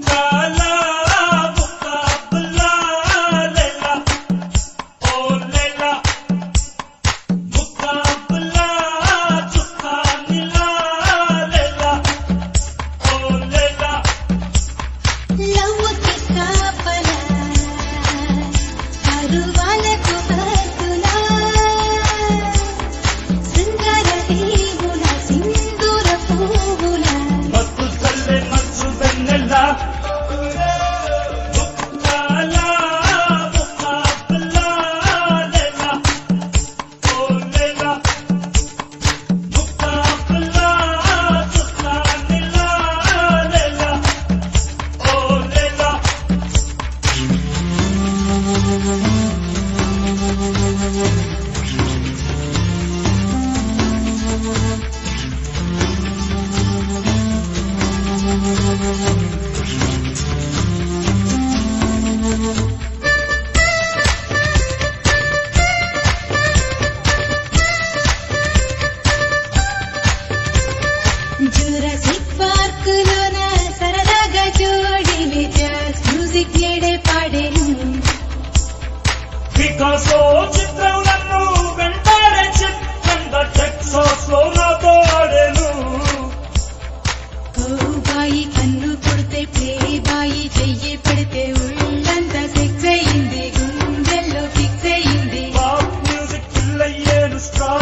Allah. వెంటాడేను Picasso చిత్రం నన్ను వెంటాడే చిత్రంగా టెక్సాస్లో నాతో ఆడేను. కోబాయి కన్ను కొడితే ప్లే బాయి చెయ్యి పెడితే ఉళ్ళంత ఫిక్స్ అయింది గుండెల్లో ఫిక్స్ అయింది. Pop music పిల్లయ్యేను star